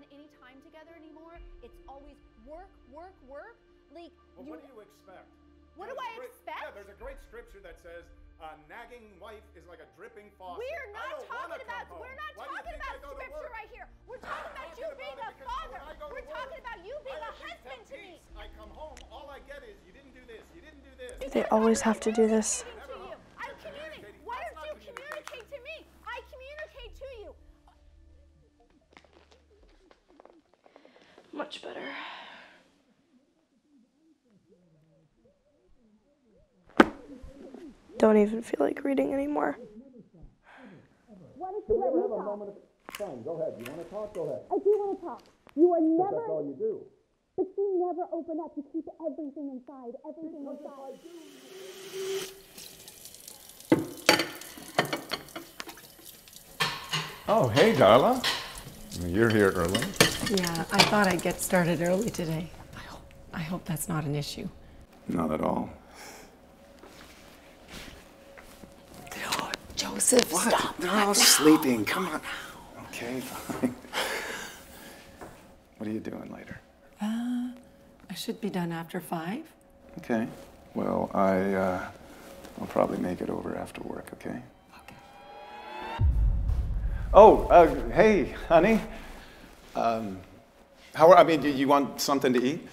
spend any time together anymore. It's always work, work, work. Like, Well, you, what do you expect? What do There's I a great- expect? Yeah, there's a great scripture that says, "A nagging wife is like a dripping faucet." we're not talking about. home. We're not Why talking about scripture right here. We're talking about you talking being about a father. when I go to We're talking work, about you being I a at least husband have to me. I come home, all I get is you didn't do this, you didn't do this. They always have to do this. communicating to you. I'm communicating. Why That's don't not you communicate to me? I communicate to you. Much better. Don't even feel like reading anymore. Why don't you let me talk? Fine, go ahead. You want to talk? Go ahead. I do want to talk. You are never, That's all you do. but you never open up. You keep everything inside. Everything inside. Oh, hey, Darla. You're here early. Yeah, I thought I'd get started early today. I hope, I hope that's not an issue. Not at all. Joseph, stop. They're all sleeping. Come on. Okay, fine. What are you doing later? I should be done after five. Okay. Well, I, uh, I'll probably make it over after work, okay? Okay. Oh, uh, hey, honey. Um, how are, I mean, do you want something to eat?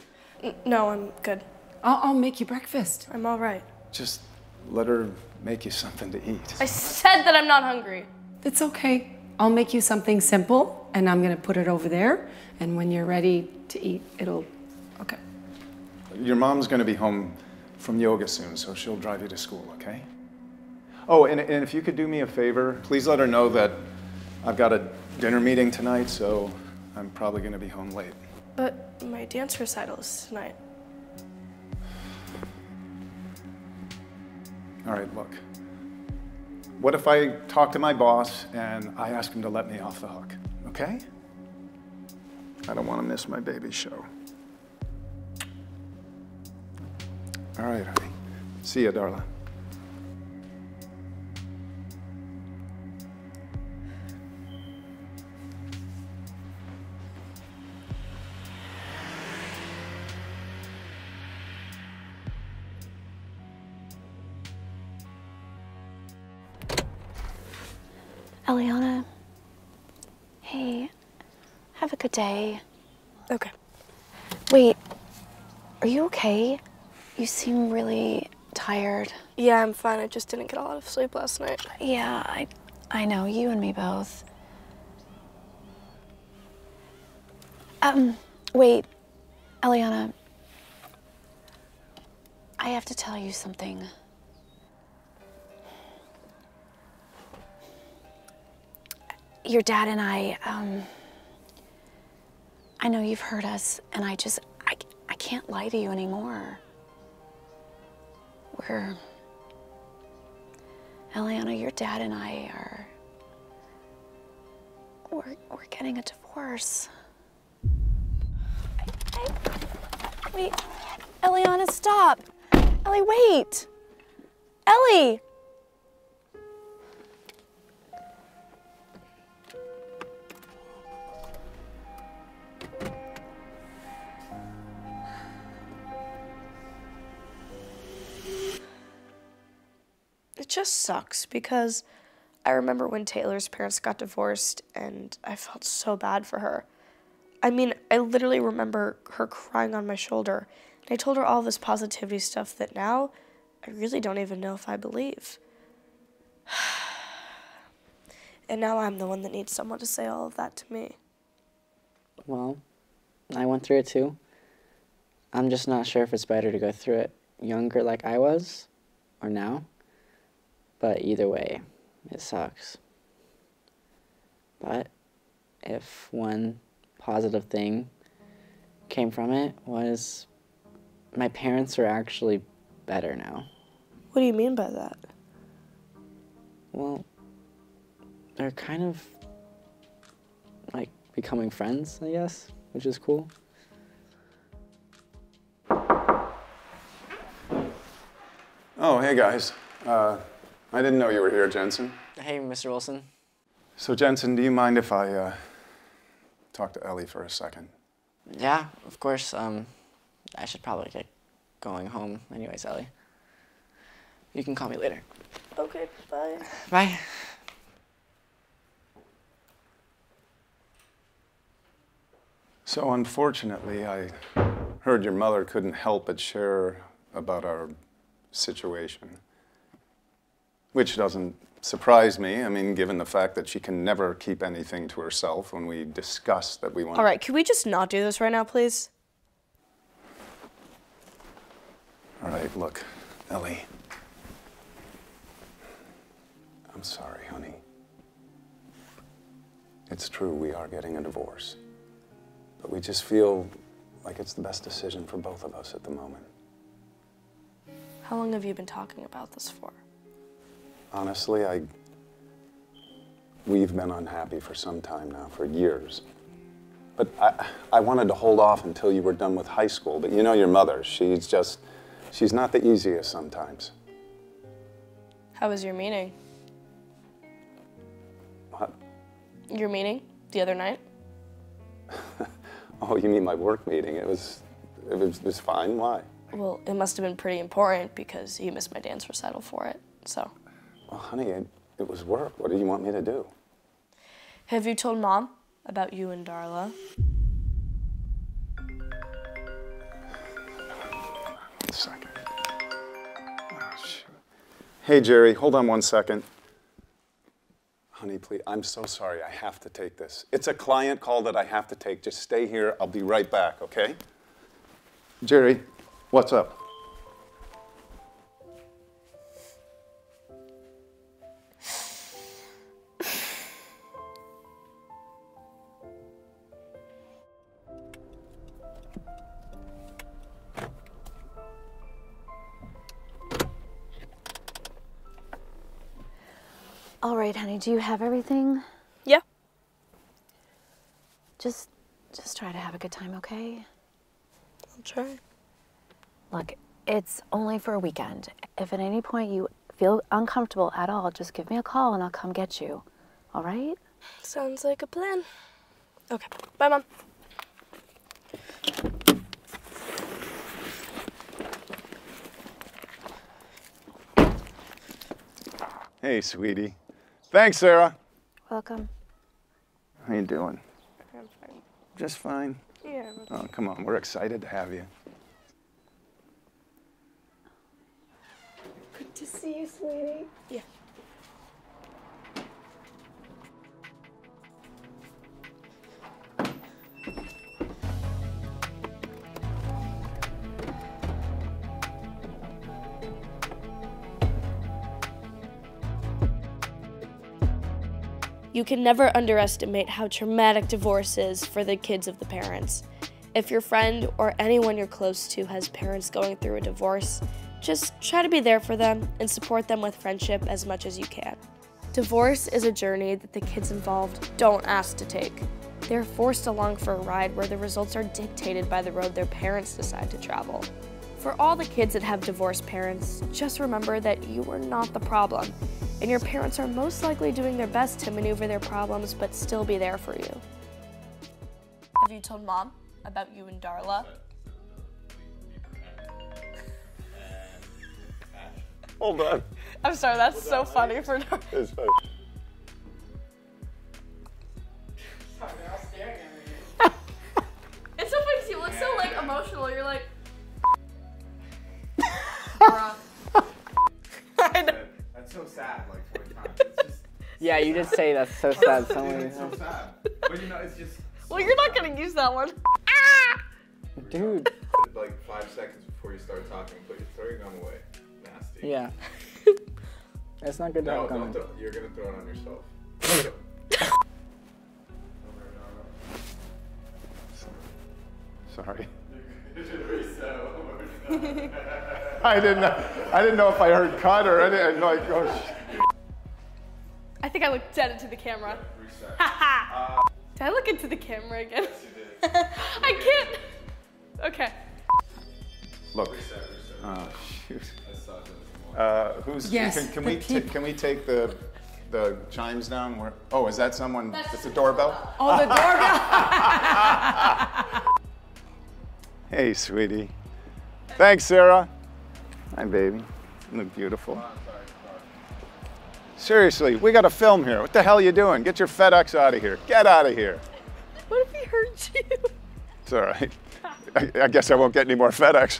N- No, I'm good. I'll, I'll make you breakfast. I'm all right. Just let her make you something to eat. I said that I'm not hungry. It's okay. I'll make you something simple, and I'm gonna put it over there. And when you're ready to eat, it'll. Okay. Your mom's going to be home from yoga soon, so she'll drive you to school, okay? Oh, and, and if you could do me a favor, please let her know that I've got a dinner meeting tonight, so I'm probably going to be home late. But my dance recital is tonight. All right, look. What if I talk to my boss and I ask him to let me off the hook, okay? I don't want to miss my baby show. All right, honey. See ya, Darla. Elliana, hey, have a good day. Okay. Wait, are you okay? You seem really tired. Yeah, I'm fine. I just didn't get a lot of sleep last night. Yeah, I, I know, you and me both. Um, wait, Elliana, I have to tell you something. Your dad and I, um, I know you've heard us, and I just, I, I can't lie to you anymore. We're, Elliana, your dad and I are, we're, we're getting a divorce. I, I, wait, Elliana, stop. Ellie, wait. Ellie. Just sucks because I remember when Taylor's parents got divorced and I felt so bad for her. I mean, I literally remember her crying on my shoulder. And I told her all this positivity stuff that now I really don't even know if I believe. and now I'm the one that needs someone to say all of that to me. Well, I went through it too. I'm just not sure if it's better to go through it younger like I was or now. But either way, it sucks. But if one positive thing came from it was my parents are actually better now. What do you mean by that? Well, they're kind of like becoming friends, I guess, which is cool. Oh, hey guys. Uh, I didn't know you were here, Jentzen. Hey, Mr. Wilson. So, Jentzen, do you mind if I uh, talk to Ellie for a second? Yeah, of course. Um, I should probably get going home anyways, Ellie. You can call me later. Okay, bye. Bye. So unfortunately, I heard your mother couldn't help but share about our situation. Which doesn't surprise me. I mean, given the fact that she can never keep anything to herself when we discuss that we want All right, can we just not do this right now, please? All right, look, Ellie. I'm sorry, honey. It's true, we are getting a divorce. But we just feel like it's the best decision for both of us at the moment. How long have you been talking about this for? Honestly, I. We've been unhappy for some time now, for years. But I, I wanted to hold off until you were done with high school. But you know your mother. She's just. She's not the easiest sometimes. How was your meeting? What? Your meeting the other night? Oh, you mean my work meeting? It was. It was, it was fine. Why? Well, it must have been pretty important because you missed my dance recital for it. So, Well, honey, it, it was work. What do you want me to do? have you told mom about you and Darla? One second. Oh. Hey, Jerry, hold on one second. Honey, please, I'm so sorry. I have to take this. It's a client call that I have to take. Just stay here. I'll be right back, okay? Jerry, what's up? All right, honey, do you have everything? Yeah. Just just try to have a good time, okay? I'll try. Look, it's only for a weekend. If at any point you feel uncomfortable at all, just give me a call and I'll come get you. All right? Sounds like a plan. Okay. Bye, mom. Hey, sweetie. Thanks, Sarah. Welcome. How you doing? I'm fine. Just fine. Yeah. Oh, come on. We're excited to have you. Good to see you, sweetie. Yeah. You can never underestimate how traumatic divorce is for the kids of the parents. If your friend or anyone you're close to has parents going through a divorce, just try to be there for them and support them with friendship as much as you can. Divorce is a journey that the kids involved don't ask to take. They're forced along for a ride where the results are dictated by the road their parents decide to travel. For all the kids that have divorced parents, just remember that you are not the problem, and your parents are most likely doing their best to maneuver their problems but still be there for you. Have you told mom about you and Darla? Hold on. I'm sorry, that's so funny for Darla. It's fine. It's so funny because you look so like emotional. You're like, sad, like 20 times. It's just Yeah, you did say that's so sad. So it's so sad. But you know, it's just well, you're not gonna use that one. Dude. like five seconds before you start talking, put your throw your gum away. Nasty. Yeah. That's not good to No, have don't gum. throw, you're gonna throw it on yourself. Sorry. I didn't. Know, I didn't know if I heard cut or anything. Like, oh, sh- I think I looked dead into the camera. Did I look into the camera again? I can't. Okay. look. Oh shoot. Uh, who's? Yes, Can, can we ta- can we take the the chimes down? Where, oh, is that someone? it's a doorbell? Oh, the doorbell. Hey, sweetie. Thanks, Sarah. Hi, baby. You look beautiful. Seriously, we got a film here. What the hell are you doing? Get your FedEx out of here. Get out of here. What if he hurt you? It's all right. I, I guess I won't get any more FedEx.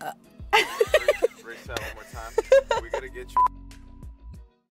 Race that one more time. we gotta get you.